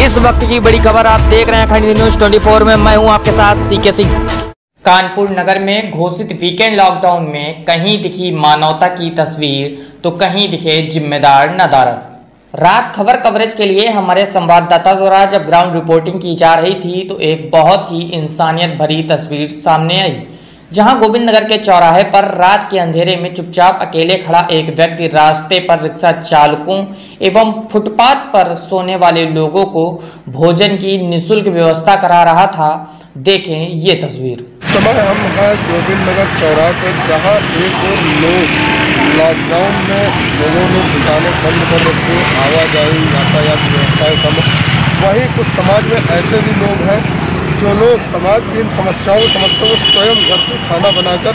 इस वक्त की बड़ी खबर आप देख रहे हैं न्यूज़ 24 में। मैं हूँ आपके साथ सीके सिंह। कानपुर नगर में घोषित वीकेंड लॉकडाउन में कहीं दिखी मानवता की तस्वीर तो कहीं दिखे जिम्मेदार नदारत रात खबर कवरेज के लिए हमारे संवाददाता द्वारा जब ग्राउंड रिपोर्टिंग की जा रही थी तो एक बहुत ही इंसानियत भरी तस्वीर सामने आई। जहाँ गोविंद नगर के चौराहे पर रात के अंधेरे में चुपचाप अकेले खड़ा एक व्यक्ति रास्ते पर रिक्शा चालकों एवं फुटपाथ पर सोने वाले लोगों को भोजन की निशुल्क व्यवस्था करा रहा था, देखें ये तस्वीर। समय हम हैं गोविंद नगर चौराहे पर जहाँ एक और लोग लॉकडाउन में लोगों ने दुकानें बंद कर रखी, आवाजाही, यातायात व्यवस्थाएँ कम। वहीं कुछ समाज में ऐसे भी लोग हैं जो लोग समाज की इन समस्याओं को समझते हुए स्वयं घर से खाना बनाकर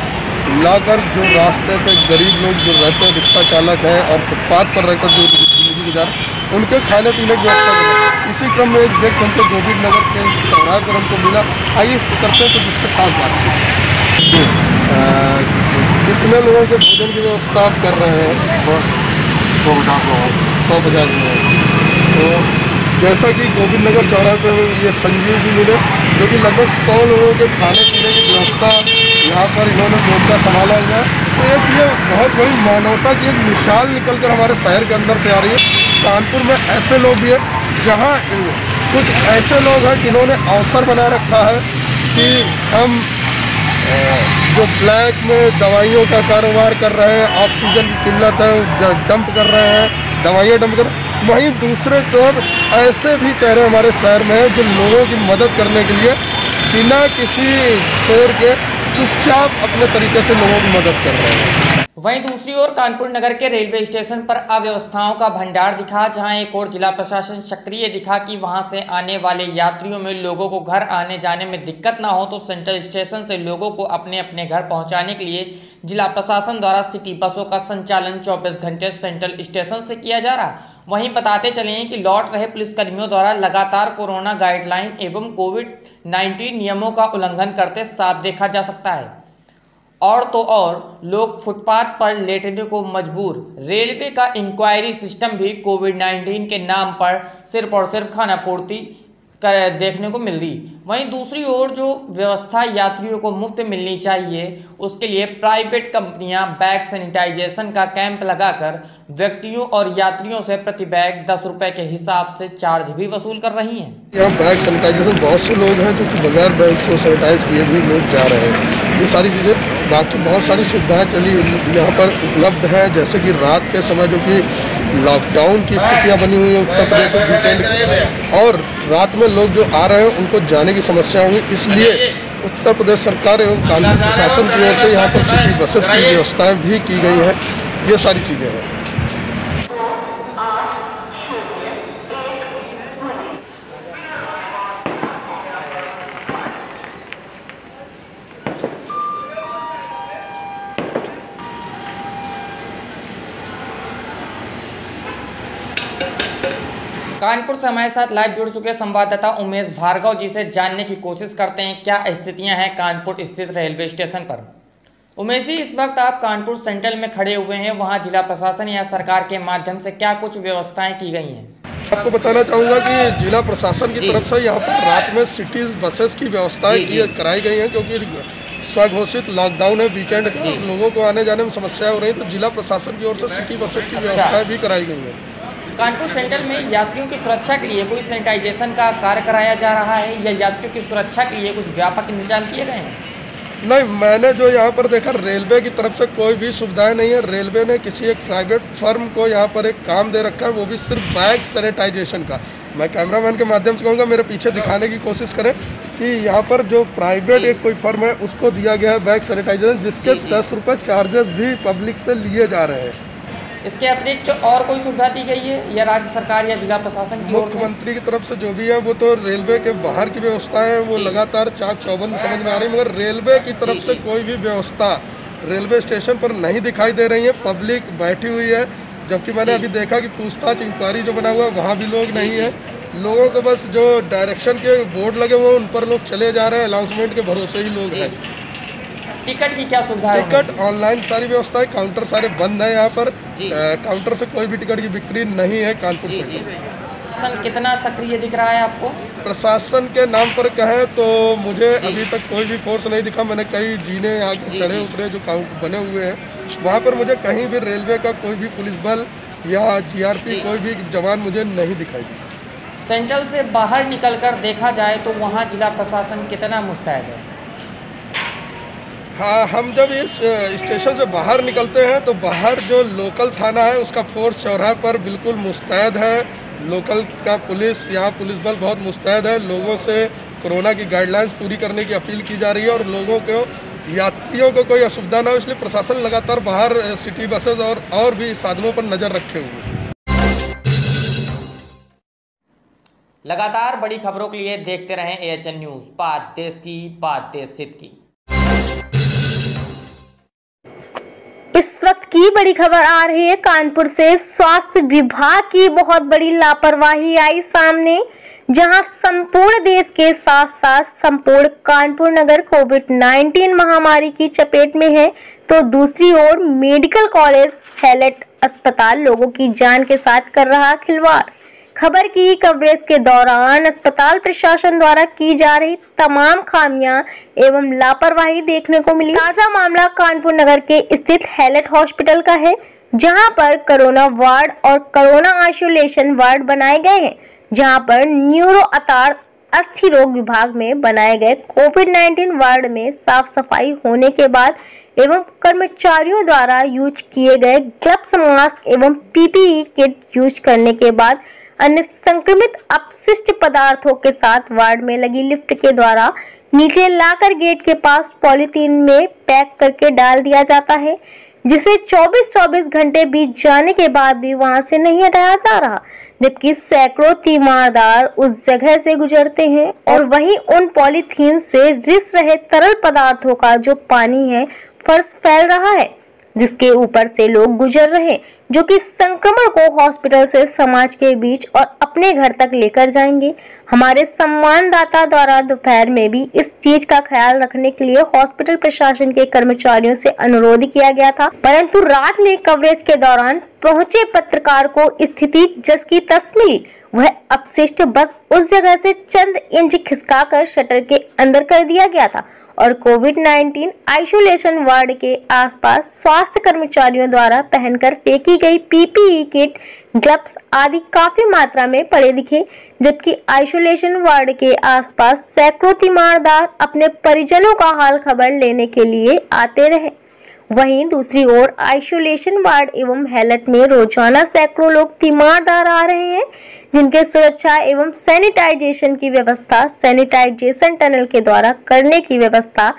लाकर जो रास्ते पे गरीब लोग जो रहते हैं रिक्शा चालक हैं और फुटपाथ पर रहकर जो ज़िंदगी गुजार उनके खाने पीने की व्यवस्था करें इसी क्रम में एक व्यक्ति हमको गोविंद नगर के चौराहे पर हमको मिला। आइए करते हैं तो जिससे खास बातचीत कितने लोगों के भोजन की व्यवस्था आप कर रहे हैं? सौ पचास लोग। सौ पचास लोग। तो जैसा कि गोविंद नगर चौराहे पर ये संजीव जी मिले जो कि लगभग सौ लोगों के खाने पीने की व्यवस्था यहाँ पर इन्होंने मोर्चा संभाला हुआ है। तो एक ये बहुत बड़ी मानवता की एक मिसाल निकल कर हमारे शहर के अंदर से आ रही है। कानपुर में ऐसे लोग भी हैं, जहाँ कुछ ऐसे लोग हैं जिन्होंने अवसर बना रखा है कि हम जो ब्लैक में दवाइयों का कारोबार कर रहे हैं, ऑक्सीजन की किल्लत है डंप कर रहे हैं, दवाइयाँ डंप कर वहीं दूसरे तरफ़ ऐसे भी चेहरे हमारे शहर में हैं जो लोगों की मदद करने के लिए बिना किसी शोर के चुपचाप अपने तरीके से लोगों की मदद कर रहे हैं। वहीं दूसरी ओर कानपुर नगर के रेलवे स्टेशन पर अव्यवस्थाओं का भंडार दिखा, जहाँ एक और जिला प्रशासन सक्रिय दिखा कि वहाँ से आने वाले यात्रियों में लोगों को घर आने जाने में दिक्कत ना हो तो सेंट्रल स्टेशन से लोगों को अपने अपने घर पहुँचाने के लिए जिला प्रशासन द्वारा सिटी बसों का संचालन 24 घंटे सेंट्रल स्टेशन से किया जा रहा। वहीं बताते चले कि लौट रहे पुलिसकर्मियों द्वारा लगातार कोरोना गाइडलाइन एवं कोविड नाइन्टीन नियमों का उल्लंघन करते साफ़ देखा जा सकता है। और तो और लोग फुटपाथ पर लेटने को मजबूर। रेलवे का इंक्वायरी सिस्टम भी कोविड 19 के नाम पर सिर्फ़ और सिर्फ़ खाना पूर्ति कर देखने को मिल रही। वहीं दूसरी ओर जो व्यवस्था यात्रियों को मुफ़्त मिलनी चाहिए, उसके लिए प्राइवेट कंपनियाँ बैग सैनिटाइजेशन का कैंप लगाकर व्यक्तियों और यात्रियों से प्रति बैग दस रुपए के हिसाब से चार्ज भी वसूल कर रही हैं। यहाँ बैग सैनिटाइजेशन बहुत से लोग हैं जो कि बगैर बैग से सैनिटाइज किए भी लोग जा रहे हैं। ये सारी चीज़ें बाकी बहुत सारी सुविधाएँ चली यहाँ पर उपलब्ध है, जैसे कि रात के समय जो कि लॉकडाउन की स्थितियाँ बनी हुई हैं उत्तर प्रदेश में वीकेंड और रात में लोग जो आ रहे हैं, उनको जाने की समस्या होंगी। इसलिए उत्तर प्रदेश सरकार एवं कानून प्रशासन की ओर से यहाँ पर सिटी बसेस की व्यवस्थाएँ भी की गई हैं। ये सारी चीज़ें हैं। कानपुर से हमारे साथ लाइव जुड़ चुके संवाददाता उमेश भार्गव जी से जानने की कोशिश करते हैं क्या स्थितियाँ हैं कानपुर स्थित रेलवे स्टेशन पर। उमेश जी इस वक्त आप कानपुर सेंट्रल में खड़े हुए हैं वहाँ जिला प्रशासन या सरकार के माध्यम से क्या कुछ व्यवस्थाएँ की गई हैं? आपको बताना चाहूँगा कि जिला प्रशासन की तरफ़ से यहाँ पर रात में सिटी बसेस की व्यवस्थाएँ कराई गई हैं क्योंकि स्वघोषित लॉकडाउन है वीकेंड लोगों को आने जाने में समस्या हो रही है तो जिला प्रशासन की ओर से सिटी बसेस की अच्छा। व्यवस्थाएँ भी कराई गई हैं। कानपुर सेंटर में यात्रियों की सुरक्षा के लिए कोई सैनिटाइजेशन का कार्य कराया जा रहा है। या यात्रियों की सुरक्षा के लिए कुछ व्यापक इंतज़ाम किए गए हैं। नहीं मैंने जो यहाँ पर देखा रेलवे की तरफ़ से कोई भी सुविधाएँ नहीं है। रेलवे ने किसी एक प्राइवेट फर्म को यहाँ पर एक काम दे रखा है वो भी सिर्फ़ बैग सैनिटाइजेशन का। मैं कैमरामैन के माध्यम से कहूँगा मेरे पीछे दिखाने की कोशिश करें कि यहाँ पर जो प्राइवेट एक कोई फर्म है उसको दिया गया है बैग सैनिटाइजेशन जिसके दस रुपये चार्जेस भी पब्लिक से लिए जा रहे हैं। इसके अतिरिक्त और कोई सुविधा दी गई है या राज्य सरकार या जिला प्रशासन की मुख्यमंत्री की तरफ़ से जो भी है वो तो रेलवे के बाहर की व्यवस्था है वो लगातार चाक चौबंद समझ में आ रही है मगर रेलवे की तरफ़ से कोई भी व्यवस्था रेलवे स्टेशन पर नहीं दिखाई दे रही है पब्लिक बैठी हुई है जबकि मैंने अभी देखा कि पूछताछ इंक्वायरी जो बना हुआ है वहाँ भी लोग नहीं है। लोगों को बस जो डायरेक्शन के बोर्ड लगे हुए हैं उन पर लोग चले जा रहे हैं अनाउंसमेंट के भरोसे ही लोग हैं। टिकट की क्या सुविधा है टिकट ऑनलाइन सारी व्यवस्था है काउंटर सारे बंद है यहाँ पर। काउंटर से कोई भी टिकट की बिक्री नहीं है कानपुर जी, जी। प्रशासन कितना सक्रिय दिख रहा है आपको? प्रशासन के नाम पर कहें तो मुझे अभी तक कोई भी फोर्स नहीं दिखा। मैंने कई जीने यहाँ के चढ़े उतरे जो काउंट बने हुए हैं। वहाँ पर मुझे कहीं भी रेलवे का कोई भी पुलिस बल या जीआरपी। कोई भी जवान मुझे नहीं दिखाई दी सेंट्रल से बाहर निकलकर देखा जाए तो वहाँ जिला प्रशासन कितना मुस्तैद है? हाँ हम जब इस स्टेशन से बाहर निकलते हैं तो बाहर जो लोकल थाना है, उसका फोर्स चौराहे पर बिल्कुल मुस्तैद है। लोकल का पुलिस, यहाँ पुलिस बल बहुत मुस्तैद है। लोगों से कोरोना की गाइडलाइंस पूरी करने की अपील की जा रही है और लोगों को, यात्रियों को कोई असुविधा ना हो, इसलिए प्रशासन लगातार बाहर सिटी बसेज और और भी साधनों पर नज़र रखे हुए लगातार बड़ी खबरों के लिए देखते रहें एएचएन न्यूज़ बात देश की, बात देश हित की। इस वक्त की बड़ी खबर आ रही है। कानपुर से स्वास्थ्य विभाग की बहुत बड़ी लापरवाही आई सामने, जहाँ संपूर्ण देश के साथ साथ संपूर्ण कानपुर नगर कोविड 19 महामारी की चपेट में है। तो दूसरी ओर मेडिकल कॉलेज, हेलेट अस्पताल लोगों की जान के साथ कर रहा खिलवाड़। खबर की कवरेज के दौरान अस्पताल प्रशासन द्वारा की जा रही तमाम खामियाँ एवं लापरवाही देखने को मिली। ताज़ा मामला कानपुर नगर के स्थित हैलेट हॉस्पिटल का है, जहाँ पर कोरोना वार्ड और कोरोना आइसोलेशन वार्ड बनाए गए हैं, जहाँ पर न्यूरो अतार अस्थि रोग विभाग में बनाए गए कोविड 19 वार्ड में साफ़ सफ़ाई होने के बाद एवं कर्मचारियों द्वारा यूज़ किए गए ग्लब्स मास्क एवं पीपीई किट यूज़ करने के बाद अन्य संक्रमित अपशिष्ट पदार्थों के साथ वार्ड में लगी लिफ्ट के द्वारा नीचे लाकर गेट के पास पॉलीथीन में पैक करके डाल दिया जाता है, जिसे 24-24 घंटे बीत जाने के बाद भी वहाँ से नहीं हटाया जा रहा, जबकि सैकड़ों तीमारदार उस जगह से गुजरते हैं और वहीं उन पॉलीथीन से रिस रहे तरल पदार्थों का जो पानी है, फर्श फैल रहा है। जिसके ऊपर से लोग गुजर रहे, जो कि संक्रमण को हॉस्पिटल से समाज के बीच और अपने घर तक लेकर जाएँगे। हमारे सम्मानदाता द्वारा दोपहर में भी इस चीज़ का ख्याल रखने के लिए हॉस्पिटल प्रशासन के कर्मचारियों से अनुरोध किया गया था। परंतु रात में कवरेज के दौरान पहुँचे पत्रकार को स्थिति जस की तस मिली वह अपशिष्ट बस उस जगह से चंद इंच खिसकाकर शटर के अंदर कर दिया गया था और कोविड 19 आइसोलेशन वार्ड के आसपास स्वास्थ्य कर्मचारियों द्वारा पहनकर फेंकी गई पीपीई किट, ग्लव्स आदि काफ़ी मात्रा में पड़े दिखे, जबकि आइसोलेशन वार्ड के आसपास सैकड़ों तीमारदार अपने परिजनों का हाल खबर लेने के लिए आते रहे। वहीं दूसरी ओर आइसोलेशन वार्ड एवं हेलट में रोज़ाना सैकड़ों लोग तीमारदार आ रहे हैं, जिनके सुरक्षा एवं सैनिटाइजेशन की व्यवस्था, सैनिटाइजेशन टनल के द्वारा करने की व्यवस्था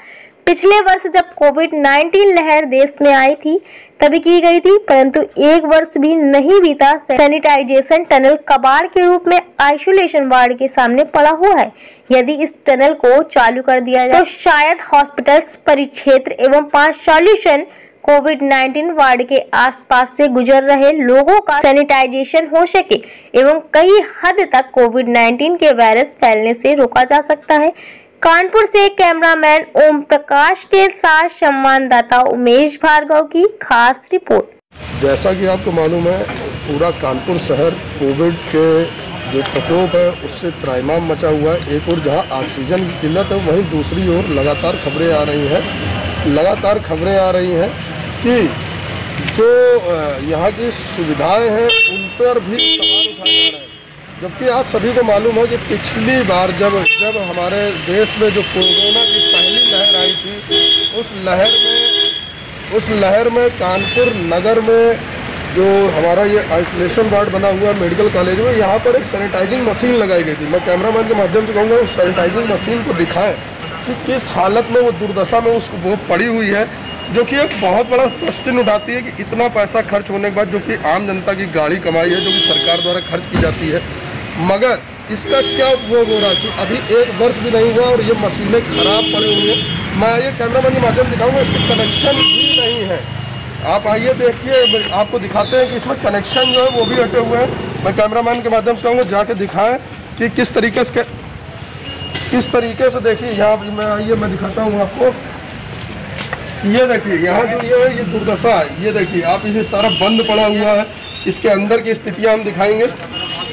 पिछले वर्ष जब कोविड 19 लहर देश में आई थी, तभी की गई थी, परंतु एक वर्ष भी नहीं बीता, सैनिटाइजेशन टनल कबाड़ के रूप में आइसोलेशन वार्ड के सामने पड़ा हुआ है। यदि इस टनल को चालू कर दिया जाए तो शायद हॉस्पिटल्स, परिक्षेत्र एवं पाँच सॉल्यूशन कोविड 19 वार्ड के आसपास से गुजर रहे लोगों का सैनिटाइजेशन हो सके, एवं कई हद तक कोविड 19 के वायरस फैलने से रोका जा सकता है। कानपुर से कैमरामैन ओम प्रकाश के साथ सम्मानदाता उमेश भार्गव की खास रिपोर्ट। जैसा कि आपको मालूम है, पूरा कानपुर शहर कोविड के जो प्रकोप है, उससे त्राइमाम मचा हुआ है। एक और जहाँ ऑक्सीजन की किल्लत है, वहीं दूसरी ओर लगातार खबरें आ रही हैं। लगातार खबरें आ रही हैं कि जो यहाँ की सुविधाएँ हैं, उन पर भी सवाल उठाए जा रहे हैं। जबकि आप सभी को मालूम हो कि पिछली बार जब जब हमारे देश में जो कोरोना की पहली लहर आई थी, उस लहर में, उस लहर में कानपुर नगर में जो हमारा ये आइसोलेशन वार्ड बना हुआ है मेडिकल कॉलेज में, यहाँ पर एक सैनिटाइजिंग मशीन लगाई गई थी। मैं कैमरामैन के माध्यम से कहूँगा, उस सैनिटाइजिंग मशीन को दिखाएँ कि किस हालत में वो दुर्दशा में उसको, वो पड़ी हुई है, जो कि एक बहुत बड़ा प्रश्न उठाती है कि इतना पैसा खर्च होने के बाद जो कि आम जनता की गाड़ी कमाई है, जो कि सरकार द्वारा खर्च की जाती है मगर इसका क्या उपयोग हो रहा है कि अभी एक वर्ष भी नहीं हुआ और ये मशीनें खराब पड़ी हुई हैं। मैं ये कैमरामैन के माध्यम दिखाऊँगा, इसके कनेक्शन भी नहीं है। आप आइए देखिए, आपको दिखाते हैं कि इसमें कनेक्शन जो है वो भी हटे हुए हैं। मैं कैमरामैन के माध्यम से कहूँगा, जाके दिखाएँ कि किस तरीके से किस तरीके से देखिए, यहाँ मैं आइए, मैं दिखाता हूँ आपको। ये देखिए, यहाँ जो ये है, ये दुर्दशा है। ये देखिए, आप इसे सारा बंद पड़ा हुआ है। इसके अंदर की स्थितियाँ हम दिखाएँगे।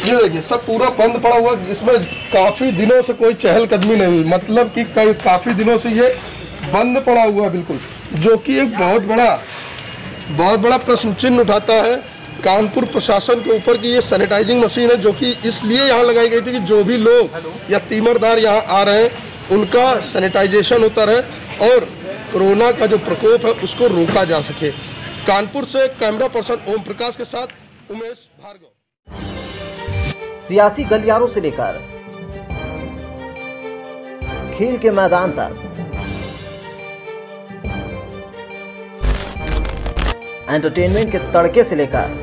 ये देखिए सब पूरा बंद पड़ा हुआ इसमें काफ़ी दिनों से कोई चहलकदमी नहीं हुई। मतलब कि कई काफ़ी दिनों से ये बंद पड़ा हुआ है बिल्कुल जो कि एक बहुत बड़ा बहुत बड़ा प्रश्न चिन्ह उठाता है कानपुर प्रशासन के ऊपर की ये सैनिटाइजिंग मशीन है जो कि इसलिए यहाँ लगाई गई थी कि जो भी लोग या तीमरदार यहाँ आ रहे हैं उनका सैनिटाइजेशन होता रहे और कोरोना का जो प्रकोप है उसको रोका जा सके। कानपुर से कैमरा पर्सन ओम प्रकाश के साथ उमेश भार्गव। सियासी गलियारों से लेकर खेल के मैदान तक। एंटरटेनमेंट के तड़के से लेकर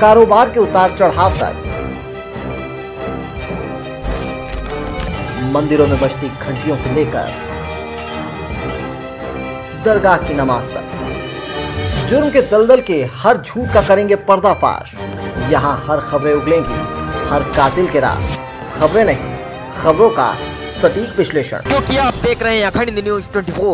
कारोबार के उतार चढ़ाव तक। मंदिरों में बजती घंटियों से लेकर दरगाह की नमाज़ तक। जुर्म के दलदल के हर झूठ का करेंगे पर्दाफाश। यहाँ हर खबरें उगलेंगी, हर कातिल के राज। खबरें नहीं, खबरों का सटीक विश्लेषण। क्योंकि आप देख रहे हैं अखंड न्यूज़ 24